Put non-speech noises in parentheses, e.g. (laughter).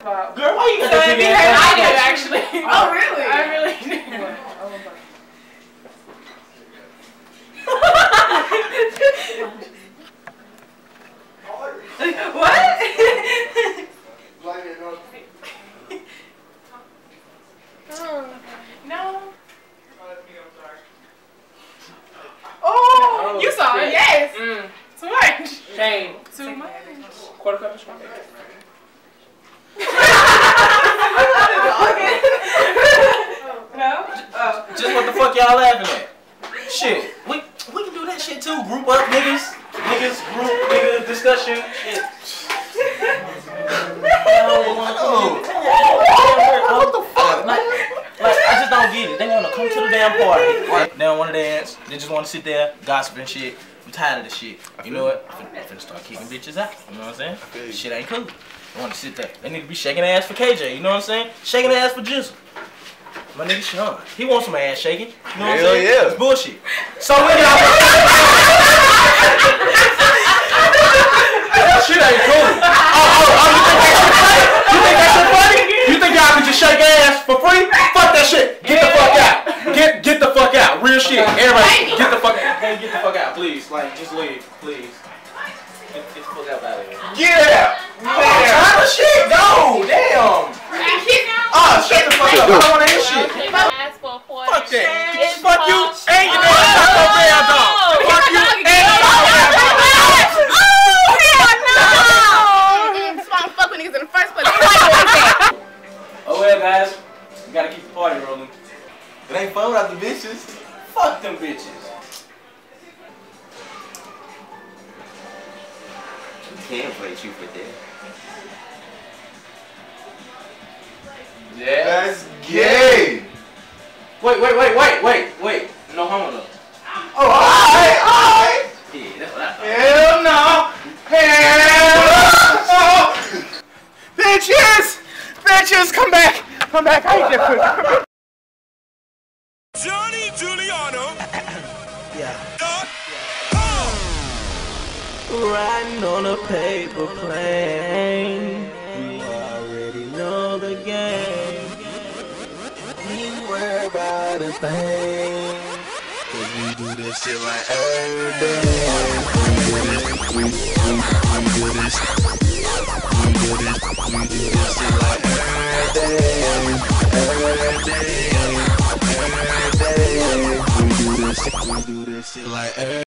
About. Girl, why you got So that if big you ass heard, I mouth? do actually. (laughs) Oh, really? (laughs) I really do. (laughs) what? no. Oh, you saw it, yes. Mm. Too much. Shane. Too much. Quarter cup of shrimp. No? Oh. Just what the fuck y'all laughing at? Shit, we we can do that shit too. Group up, niggas, niggas, group, nigga discussion. Shit. What the fuck? Like, like, I just don't get it. They want to come to the damn party. Right? They don't want to dance. They just want to sit there gossiping shit. I'm tired of this shit. You know what? I'm finna, I'm finna start kicking bitches out. You know what I'm saying? Shit ain't cool. They want to sit there. They need to be shaking ass for KJ. You know what I'm saying? Shaking ass for Jizzle. My nigga Sean. He wants some ass shaking. You know what I'm Hell saying? yeah. It's bullshit. So when y'all shit ain't cool. Oh, oh, oh, you think that shit funny? You think that shit funny? You think y'all can just shake ass for free? Fuck that shit. Get the fuck out. Get get the fuck out. Real shit. Everybody, get the fuck out. Hey, get the fuck out, please. Like, just leave, please. Get, get the fuck out of here. Get out! I'm of shit. Go. Damn. Ah, shut the fuck up. I don't want to hear shit. Ask for a quarter. Fuck that. It's Fuck you called- and your damn Taco Bell dog. Fuck you and your Taco Bell dog. That's why I don't fuck with niggas in the first place. Why you like that? Oh well, oh, guys, we gotta keep the party rolling. It ain't fun without the bitches. Fuck them bitches. We can't play you for that. Wait, wait, wait, wait, wait, wait. No homo though. Oh, alright, alright! Yeah, that's what I thought. Hell no! Hell no! Bitches! Bitches, come back! Come back, I hate that pussy. Johnny Giuliano. (coughs) Yeah. Dot. Riding on a paper plane. About a thing. Cause we do this shit like every day. We do this, we, we, we do this. We do this, we do this shit like every day. Every day. Every day. We do this, we do this shit like every